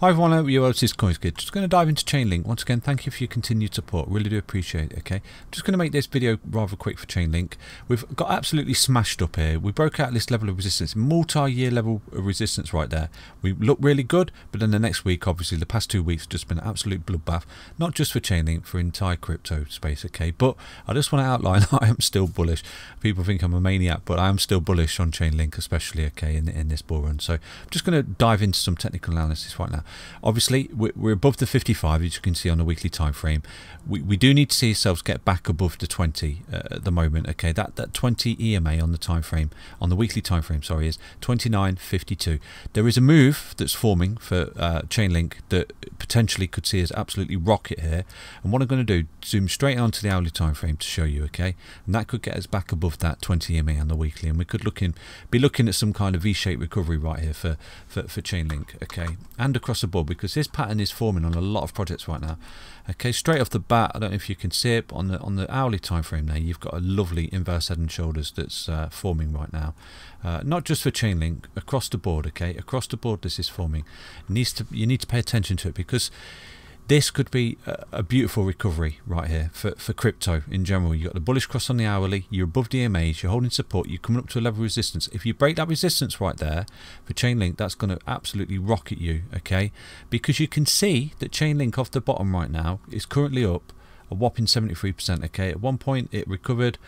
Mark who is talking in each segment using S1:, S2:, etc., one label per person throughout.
S1: Hi everyone, I hope you're. This is CoinsKid. Just going to dive into Chainlink. Once again, thank you for your continued support. Really do appreciate it, okay? Just going to make this video rather quick for Chainlink. We've got absolutely smashed up here. We broke out this level of resistance, multi-year level of resistance right there. We look really good, but then the next week, obviously, the past two weeks just been an absolute bloodbath. Not just for Chainlink, for entire crypto space, okay? But I just want to outline I am still bullish. People think I'm a maniac, but I am still bullish on Chainlink, especially, okay, in, in this bull run. So I'm just going to dive into some technical analysis right now. Obviously, we're above the 55, as you can see on the weekly time frame. We, we do need to see ourselves get back above the 20 uh, at the moment. Okay, that that 20 EMA on the time frame, on the weekly time frame, sorry, is 29.52. There is a move that's forming for uh, Chainlink that potentially could see us absolutely rocket here. And what I'm going to do, zoom straight onto the hourly time frame to show you. Okay, and that could get us back above that 20 EMA on the weekly, and we could look in, be looking at some kind of V-shaped recovery right here for for, for Chainlink. Okay, and across the board because this pattern is forming on a lot of projects right now. Okay, straight off the bat, I don't know if you can see it on the on the hourly time frame there. You've got a lovely inverse head and shoulders that's uh, forming right now. Uh, not just for Chainlink, across the board. Okay, across the board, this is forming. It needs to you need to pay attention to it because this could be a, beautiful recovery right here for, for crypto in general. You've got the bullish cross on the hourly, you're above DMAs, you're holding support, you're coming up to a level of resistance. If you break that resistance right there for Chainlink, that's going to absolutely rocket you, okay? Because you can see that Chainlink off the bottom right now is currently up a whopping 73%, okay? At one point it recovered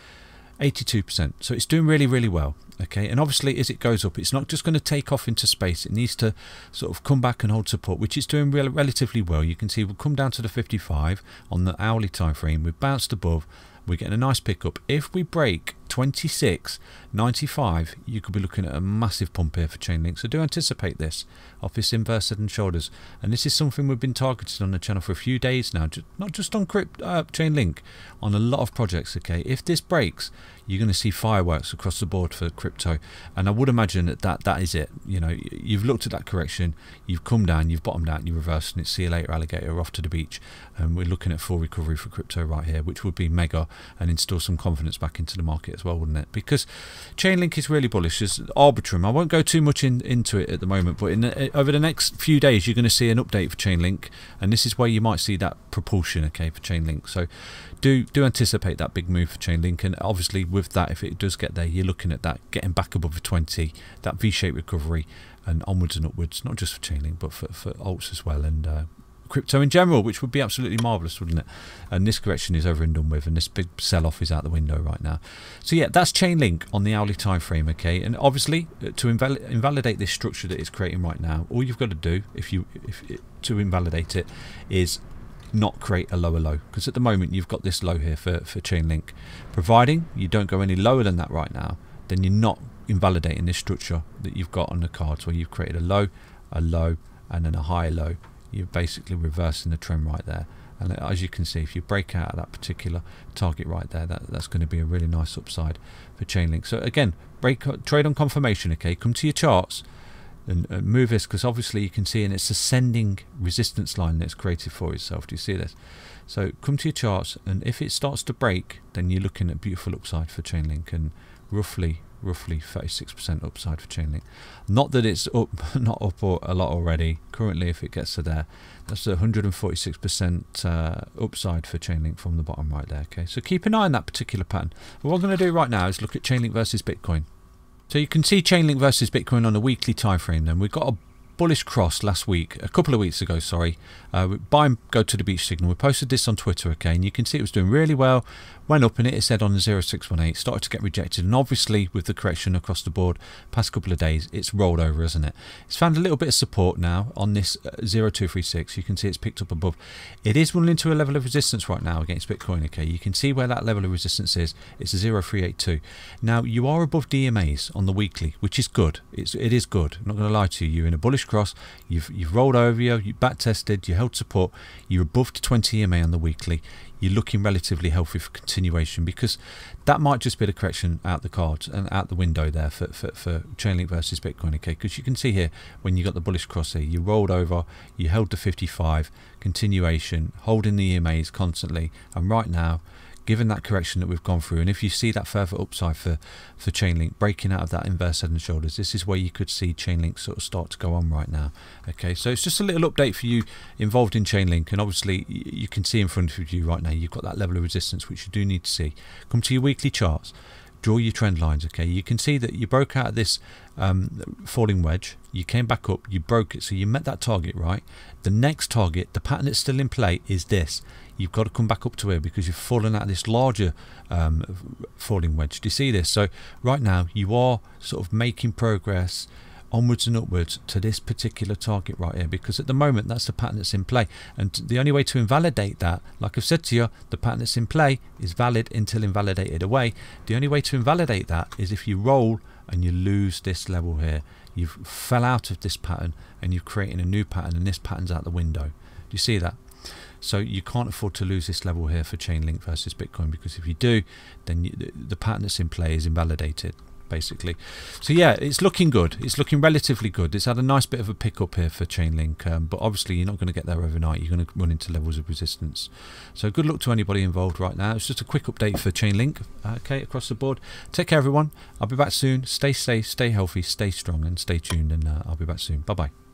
S1: 82%. So it's doing really, really well. Okay, and obviously as it goes up, it's not just going to take off into space. It needs to sort of come back and hold support, which is doing re relatively well. You can see we'll come down to the 55 on the hourly time frame. We've bounced above. We're getting a nice pickup. If we break 26.95, you could be looking at a massive pump here for Chainlink. So do anticipate this off this inverse head and shoulders. And this is something we've been targeting on the channel for a few days now, not just on Crypt, uh, Chainlink, on a lot of projects. Okay, if this breaks, you're going to see fireworks across the board for crypto. And I would imagine that, that that is it. You know, you've looked at that correction, you've come down, you've bottomed out, and you reversed, and it's see you later, alligator, off to the beach. And we're looking at full recovery for crypto right here, which would be mega and instill some confidence back into the market as well, wouldn't it? Because Chainlink is really bullish. There's Arbitrum. I won't go too much in, into it at the moment, but in the, eh, over the next few days, you're going to see an update for Chainlink, and this is where you might see that propulsion, okay, for Chainlink. So do do anticipate that big move for Chainlink, and obviously with that, if it does get there, you're looking at that getting back above the 20, that V-shaped recovery, and onwards and upwards, not just for Chainlink, but for, for alts as well, and uh, crypto in general, which would be absolutely marvellous, wouldn't it? And this correction is over and done with, and this big sell-off is out the window right now. So yeah, that's Chainlink on the hourly time frame, okay? And obviously, uh, to inval invalidate this structure that it's creating right now, all you've got to do, if you if to invalidate it, is not create a lower low. Because at the moment you've got this low here for, for Chainlink. Providing you don't go any lower than that right now, then you're not invalidating this structure that you've got on the cards where you've created a low, a low, and then a high low. You're basically reversing the trend right there. And as you can see if you break out of that particular target right there that, that's going to be a really nice upside for Chainlink. So again break trade on confirmation okay? Come to your charts and, and move this because obviously you can see and it's ascending resistance line that's created for itself do you see this so come to your charts and if it starts to break then you're looking at beautiful upside for Chainlink and roughly roughly 36% upside for Chainlink. Not that it's up, not up a lot already. Currently, if it gets to there, that's 146% uh, upside for Chainlink from the bottom right there. Okay, so keep an eye on that particular pattern. What I'm going to do right now is look at Chainlink versus Bitcoin. So you can see Chainlink versus Bitcoin on a weekly time frame. Then we've got a bullish cross last week, a couple of weeks ago, sorry. Uh, buy and go to the beach signal. We posted this on Twitter, and you can see it was doing really well. Went up in it, it said on the 0618, started to get rejected, and obviously with the correction across the board past couple of days, it's rolled over, isn't it? It's found a little bit of support now on this uh, 0236. You can see it's picked up above. It is running into a level of resistance right now against Bitcoin, okay? You can see where that level of resistance is. It's a 0382. Now, you are above DMAs on the weekly, which is good. It's, it is good. I'm not going to lie to you. You're in a bullish cross. You've, you've rolled over, you, you back tested, you held support. You're above the 20 EMA on the weekly you're looking relatively healthy for continuation because that might just be the correction out the card and out the window there for, for, for Chainlink versus Bitcoin. Okay, because you can see here when you got the bullish cross here, you rolled over, you held the 55, continuation, holding the EMAs constantly, and right now given that correction that we've gone through. And if you see that further upside for, for Chainlink breaking out of that inverse head and shoulders, this is where you could see Chainlink sort of start to go on right now. Okay, so it's just a little update for you involved in Chainlink. And obviously, you can see in front of you right now, you've got that level of resistance, which you do need to see. Come to your weekly charts draw your trend lines okay? You can see that you broke out this um, falling wedge you came back up you broke it so you met that target right? The next target the pattern that's still in play is this. You've got to come back up to here because you've fallen out of this larger um, falling wedge. Do you see this? So right now you are sort of making progress onwards and upwards to this particular target right here because at the moment that's the pattern that's in play. And the only way to invalidate that like I've said to you the pattern that's in play is valid until invalidated away. The only way to invalidate that is if you roll and you lose this level here. You've fell out of this pattern and you're creating a new pattern and this pattern's out the window. Do you see that? So you can't afford to lose this level here for Chainlink versus Bitcoin because if you do then you, the pattern that's in play is invalidated basically. So yeah, it's looking good. It's looking relatively good. It's had a nice bit of a pickup here for Chainlink, um, but obviously you're not going to get there overnight. You're going to run into levels of resistance. So good luck to anybody involved right now. It's just a quick update for Chainlink, okay, across the board. Take care, everyone. I'll be back soon. Stay safe, stay healthy, stay strong, and stay tuned. And uh, I'll be back soon. Bye bye.